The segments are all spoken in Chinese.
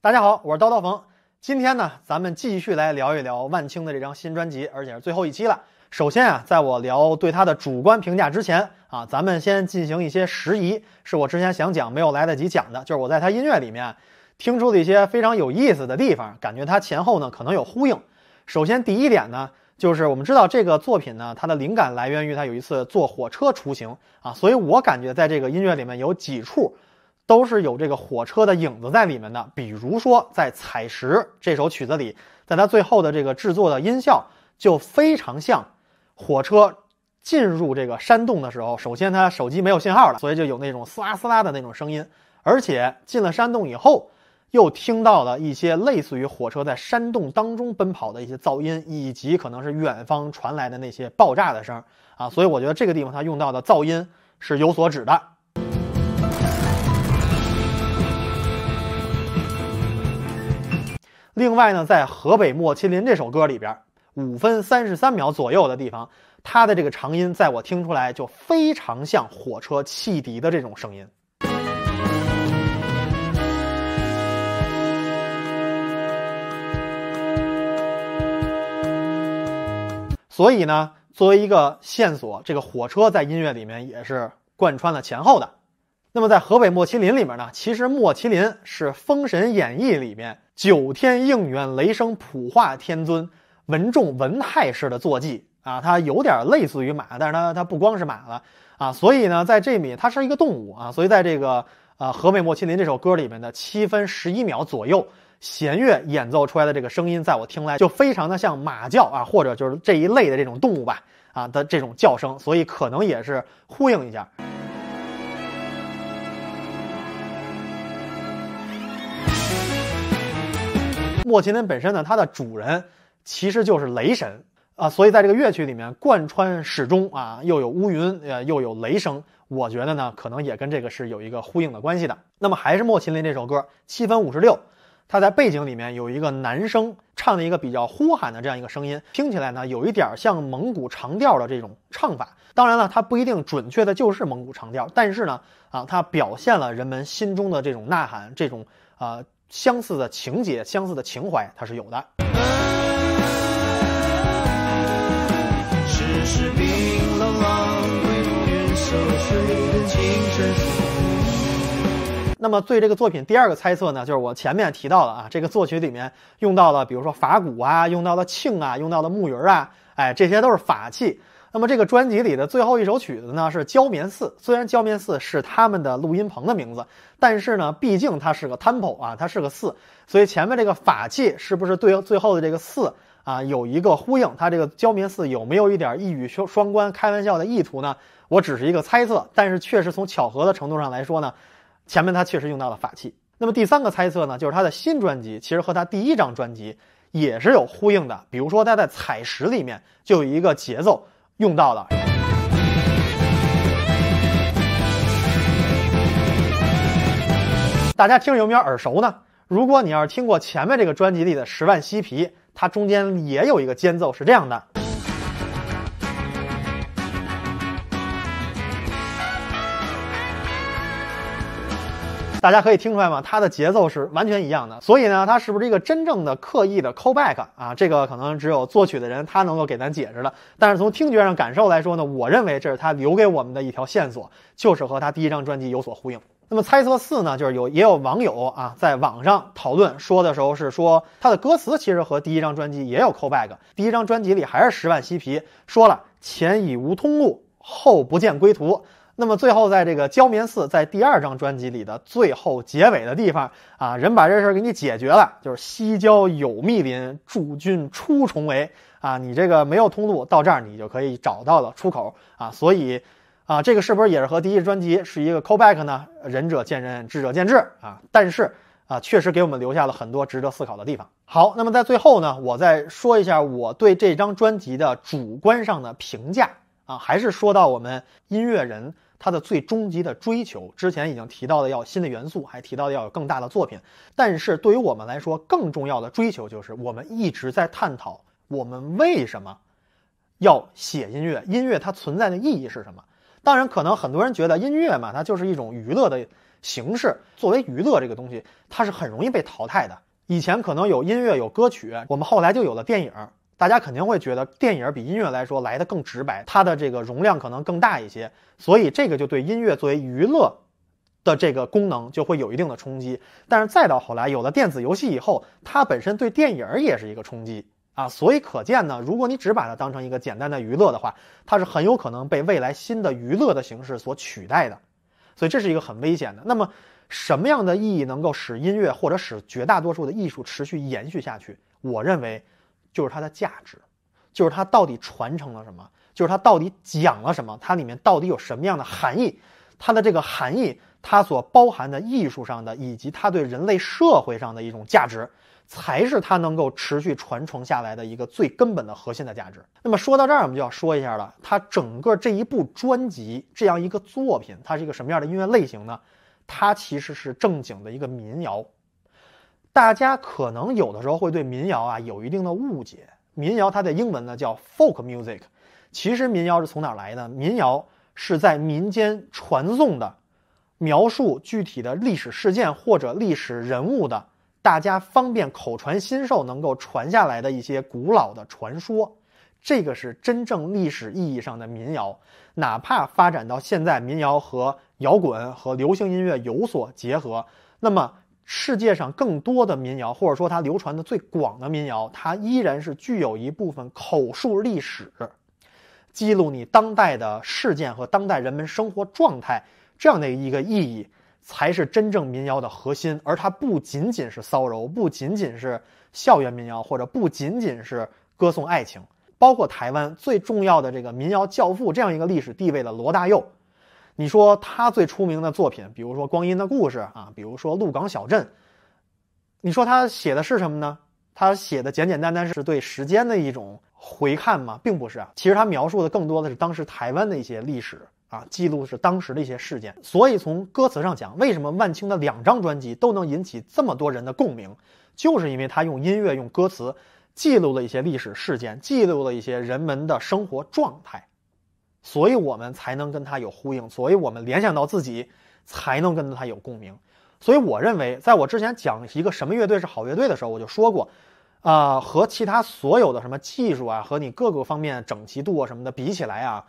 大家好，我是叨叨冯。今天呢，咱们继续来聊一聊万青的这张新专辑，而且是最后一期了。首先啊，在我聊对他的主观评价之前啊，咱们先进行一些时宜，是我之前想讲没有来得及讲的，就是我在他音乐里面听出了一些非常有意思的地方，感觉他前后呢可能有呼应。首先第一点呢，就是我们知道这个作品呢，它的灵感来源于他有一次坐火车出行啊，所以我感觉在这个音乐里面有几处都是有这个火车的影子在里面的，比如说在《采石》这首曲子里，在它最后的这个制作的音效就非常像。火车进入这个山洞的时候，首先它手机没有信号了，所以就有那种嘶啦嘶啦的那种声音。而且进了山洞以后，又听到了一些类似于火车在山洞当中奔跑的一些噪音，以及可能是远方传来的那些爆炸的声啊。所以我觉得这个地方它用到的噪音是有所指的。另外呢，在河北莫麒麟这首歌里边。五分三十三秒左右的地方，它的这个长音，在我听出来就非常像火车汽笛的这种声音。所以呢，作为一个线索，这个火车在音乐里面也是贯穿了前后的。那么在河北莫麒麟里面呢，其实莫麒麟是《封神演义》里面九天应元雷声普化天尊。文仲文泰式的坐骑啊，它有点类似于马，但是它它不光是马了啊，所以呢，在这里它是一个动物啊，所以在这个呃河北莫麒麟这首歌里面的七分十一秒左右，弦乐演奏出来的这个声音，在我听来就非常的像马叫啊，或者就是这一类的这种动物吧啊的这种叫声，所以可能也是呼应一下。莫麒麟本身呢，它的主人。其实就是雷神啊，所以在这个乐曲里面贯穿始终啊，又有乌云，呃，又有雷声，我觉得呢，可能也跟这个是有一个呼应的关系的。那么还是莫麒麟这首歌七分五十六，他在背景里面有一个男声唱的一个比较呼喊的这样一个声音，听起来呢有一点像蒙古长调的这种唱法。当然了，它不一定准确的就是蒙古长调，但是呢，啊，它表现了人们心中的这种呐喊，这种啊相似的情节、相似的情怀，它是有的。那么对这个作品第二个猜测呢，就是我前面提到的啊，这个作曲里面用到了，比如说法鼓啊，用到了磬啊，用到了木鱼啊，哎，这些都是法器。那么这个专辑里的最后一首曲子呢是《焦棉寺》，虽然焦棉寺是他们的录音棚的名字，但是呢，毕竟它是个 temple 啊，它是个寺，所以前面这个法器是不是对最后的这个寺？啊，有一个呼应，它这个焦棉寺有没有一点一语双双关、开玩笑的意图呢？我只是一个猜测，但是确实从巧合的程度上来说呢，前面它确实用到了法器。那么第三个猜测呢，就是他的新专辑其实和他第一张专辑也是有呼应的，比如说他在《采石》里面就有一个节奏用到了，大家听着有没有耳熟呢？如果你要是听过前面这个专辑里的《十万嬉皮》。它中间也有一个间奏是这样的，大家可以听出来吗？它的节奏是完全一样的，所以呢，它是不是一个真正的刻意的 callback 啊？这个可能只有作曲的人他能够给咱解释了。但是从听觉上感受来说呢，我认为这是他留给我们的一条线索，就是和他第一张专辑有所呼应。那么猜测四呢，就是有也有网友啊在网上讨论说的时候是说他的歌词其实和第一张专辑也有 callback，第一张专辑里还是十万嬉皮说了前已无通路，后不见归途。那么最后在这个焦棉寺在第二张专辑里的最后结尾的地方啊，人把这事儿给你解决了，就是西郊有密林，驻军出重围啊，你这个没有通路到这儿你就可以找到了出口啊，所以。啊，这个是不是也是和第一专辑是一个 callback 呢？仁者见仁，智者见智啊。但是啊，确实给我们留下了很多值得思考的地方。好，那么在最后呢，我再说一下我对这张专辑的主观上的评价啊，还是说到我们音乐人他的最终极的追求。之前已经提到了要新的元素，还提到要有更大的作品。但是对于我们来说，更重要的追求就是我们一直在探讨我们为什么要写音乐，音乐它存在的意义是什么。当然，可能很多人觉得音乐嘛，它就是一种娱乐的形式作为娱乐这个东西，它是很容易被淘汰的。以前可能有音乐有歌曲，我们后来就有了电影，大家肯定会觉得电影比音乐来说来的更直白，它的这个容量可能更大一些，所以这个就对音乐作为娱乐的这个功能就会有一定的冲击。但是再到后来有了电子游戏以后，它本身对电影也是一个冲击。啊，所以可见呢，如果你只把它当成一个简单的娱乐的话，它是很有可能被未来新的娱乐的形式所取代的，所以这是一个很危险的。那么，什么样的意义能够使音乐或者使绝大多数的艺术持续延续下去？我认为，就是它的价值，就是它到底传承了什么，就是它到底讲了什么，它里面到底有什么样的含义，它的这个含义，它所包含的艺术上的以及它对人类社会上的一种价值。才是它能够持续传承下来的一个最根本的核心的价值。那么说到这儿，我们就要说一下了，它整个这一部专辑这样一个作品，它是一个什么样的音乐类型呢？它其实是正经的一个民谣。大家可能有的时候会对民谣啊有一定的误解。民谣它的英文呢叫 folk music，其实民谣是从哪来的？民谣是在民间传颂的，描述具体的历史事件或者历史人物的。大家方便口传心授，能够传下来的一些古老的传说，这个是真正历史意义上的民谣。哪怕发展到现在，民谣和摇滚和流行音乐有所结合，那么世界上更多的民谣，或者说它流传的最广的民谣，它依然是具有一部分口述历史，记录你当代的事件和当代人们生活状态这样的一个意义。才是真正民谣的核心，而它不仅仅是骚柔，不仅仅是校园民谣，或者不仅仅是歌颂爱情，包括台湾最重要的这个民谣教父这样一个历史地位的罗大佑，你说他最出名的作品，比如说《光阴的故事》啊，比如说《鹿港小镇》，你说他写的是什么呢？他写的简简单单是对时间的一种回看吗？并不是啊，其实他描述的更多的是当时台湾的一些历史。啊，记录是当时的一些事件，所以从歌词上讲，为什么万青的两张专辑都能引起这么多人的共鸣，就是因为他用音乐、用歌词记录了一些历史事件，记录了一些人们的生活状态，所以我们才能跟他有呼应，所以我们联想到自己，才能跟他有共鸣。所以我认为，在我之前讲一个什么乐队是好乐队的时候，我就说过，啊，和其他所有的什么技术啊，和你各个方面整齐度啊什么的比起来啊。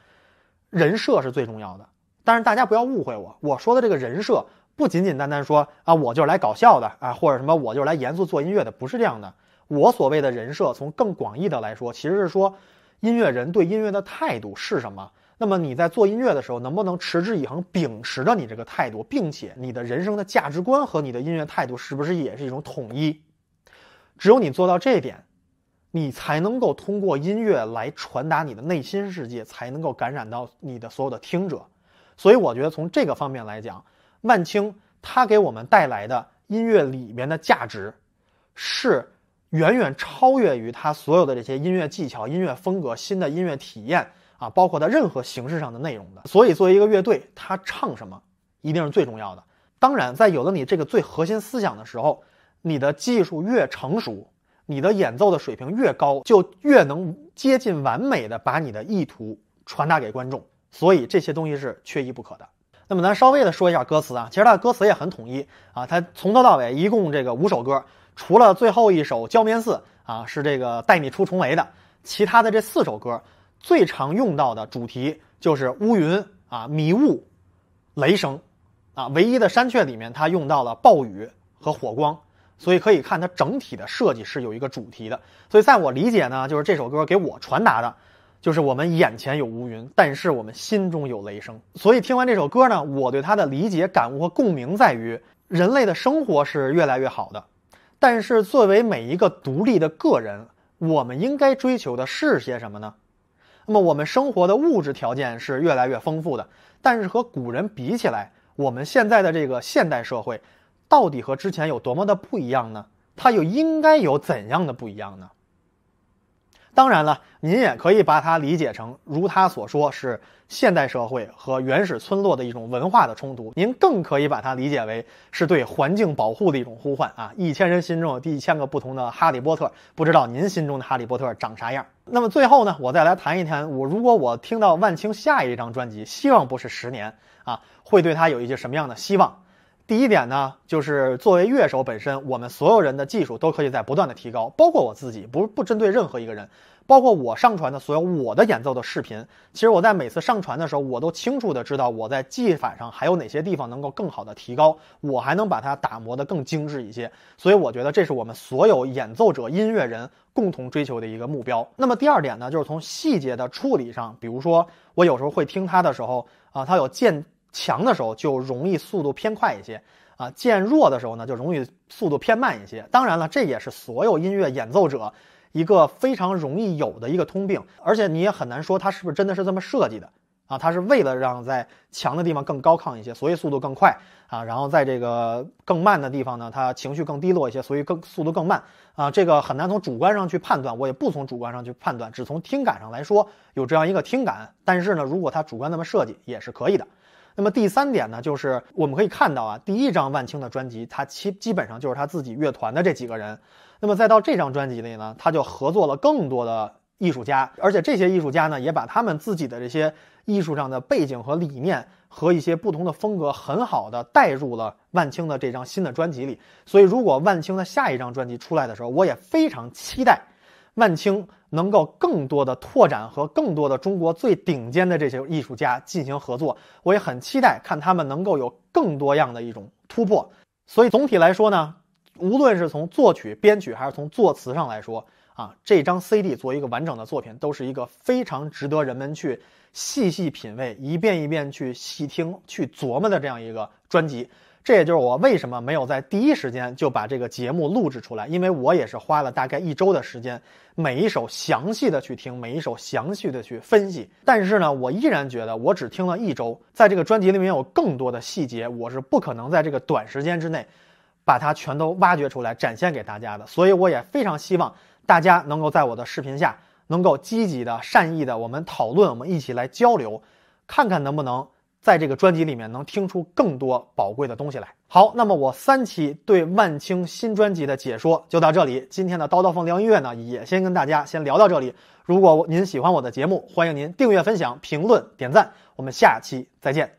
人设是最重要的，但是大家不要误会我，我说的这个人设不仅仅单单说啊，我就是来搞笑的啊，或者什么我就是来严肃做音乐的，不是这样的。我所谓的人设，从更广义的来说，其实是说音乐人对音乐的态度是什么。那么你在做音乐的时候，能不能持之以恒秉持着你这个态度，并且你的人生的价值观和你的音乐态度是不是也是一种统一？只有你做到这一点。你才能够通过音乐来传达你的内心世界，才能够感染到你的所有的听者。所以我觉得从这个方面来讲，万青他给我们带来的音乐里面的价值，是远远超越于他所有的这些音乐技巧、音乐风格、新的音乐体验啊，包括他任何形式上的内容的。所以作为一个乐队，他唱什么一定是最重要的。当然，在有了你这个最核心思想的时候，你的技术越成熟。你的演奏的水平越高，就越能接近完美的把你的意图传达给观众，所以这些东西是缺一不可的。那么咱稍微的说一下歌词啊，其实它的歌词也很统一啊，它从头到尾一共这个五首歌，除了最后一首《郊面寺》啊是这个带你出重围的，其他的这四首歌最常用到的主题就是乌云啊、迷雾、雷声啊，唯一的山雀里面它用到了暴雨和火光。所以可以看它整体的设计是有一个主题的，所以在我理解呢，就是这首歌给我传达的，就是我们眼前有乌云，但是我们心中有雷声。所以听完这首歌呢，我对它的理解、感悟和共鸣在于，人类的生活是越来越好的，但是作为每一个独立的个人，我们应该追求的是些什么呢？那么我们生活的物质条件是越来越丰富的，但是和古人比起来，我们现在的这个现代社会。到底和之前有多么的不一样呢？它又应该有怎样的不一样呢？当然了，您也可以把它理解成，如他所说是现代社会和原始村落的一种文化的冲突。您更可以把它理解为是对环境保护的一种呼唤啊！一千人心中有第一千个不同的哈利波特，不知道您心中的哈利波特长啥样？那么最后呢，我再来谈一谈，我如果我听到万青下一张专辑，希望不是十年啊，会对他有一些什么样的希望？第一点呢，就是作为乐手本身，我们所有人的技术都可以在不断的提高，包括我自己，不不针对任何一个人。包括我上传的所有我的演奏的视频，其实我在每次上传的时候，我都清楚的知道我在技法上还有哪些地方能够更好的提高，我还能把它打磨的更精致一些。所以我觉得这是我们所有演奏者、音乐人共同追求的一个目标。那么第二点呢，就是从细节的处理上，比如说我有时候会听它的时候啊，它有渐强的时候就容易速度偏快一些啊，渐弱的时候呢就容易速度偏慢一些。当然了，这也是所有音乐演奏者。一个非常容易有的一个通病，而且你也很难说它是不是真的是这么设计的啊？它是为了让在强的地方更高亢一些，所以速度更快啊，然后在这个更慢的地方呢，它情绪更低落一些，所以更速度更慢啊。这个很难从主观上去判断，我也不从主观上去判断，只从听感上来说有这样一个听感。但是呢，如果它主观那么设计也是可以的。那么第三点呢，就是我们可以看到啊，第一张万青的专辑，他基基本上就是他自己乐团的这几个人。那么再到这张专辑里呢，他就合作了更多的艺术家，而且这些艺术家呢，也把他们自己的这些艺术上的背景和理念和一些不同的风格，很好的带入了万青的这张新的专辑里。所以，如果万青的下一张专辑出来的时候，我也非常期待万青能够更多的拓展和更多的中国最顶尖的这些艺术家进行合作。我也很期待看他们能够有更多样的一种突破。所以总体来说呢。无论是从作曲、编曲，还是从作词上来说，啊，这张 CD 作为一个完整的作品，都是一个非常值得人们去细细品味、一遍一遍去细听、去琢磨的这样一个专辑。这也就是我为什么没有在第一时间就把这个节目录制出来，因为我也是花了大概一周的时间，每一首详细的去听，每一首详细的去分析。但是呢，我依然觉得我只听了一周，在这个专辑里面有更多的细节，我是不可能在这个短时间之内。把它全都挖掘出来，展现给大家的。所以我也非常希望大家能够在我的视频下，能够积极的、善意的，我们讨论，我们一起来交流，看看能不能在这个专辑里面能听出更多宝贵的东西来。好，那么我三期对万青新专辑的解说就到这里。今天的叨叨风聊音乐呢，也先跟大家先聊到这里。如果您喜欢我的节目，欢迎您订阅、分享、评论、点赞。我们下期再见。